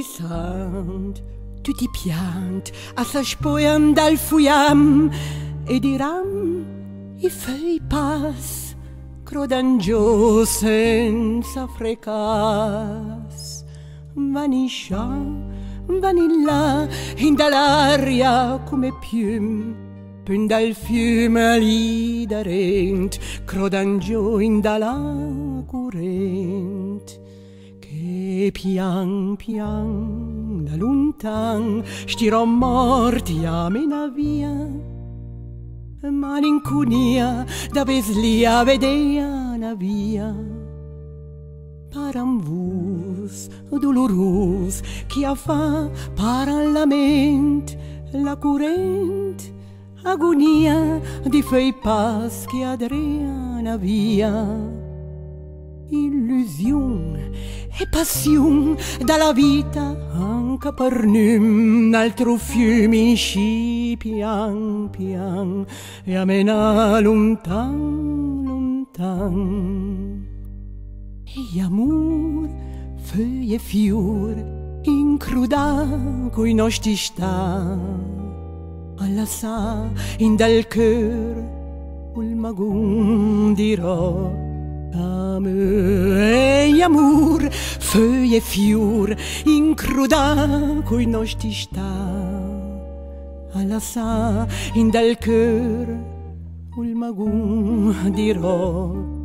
tant tu ti piant a sa spoian dal fuiam e diram i fei pas crodangio senza frecas vaniscia vanilla in dall'aria come pium pun dal fiume liderent crodangio in dalla curent che pian pian da luntan stirò morti a mena via. Malincunia da veslia vedea na via. Param vus dolorus chi a fa paran lament la curent agonia di fei pas che adriana via. Illusion e passion dalla vita anche per num altro fiumi sci pian pian e a mena lontan lontan. E amor feuille fior incruda coi nostri sta. Alla sa in dal cœur ul magun dirò Ame e amor, feuille e fior, incruda coi nostri sta. Alla sa in dal cœur, ul magun dirò.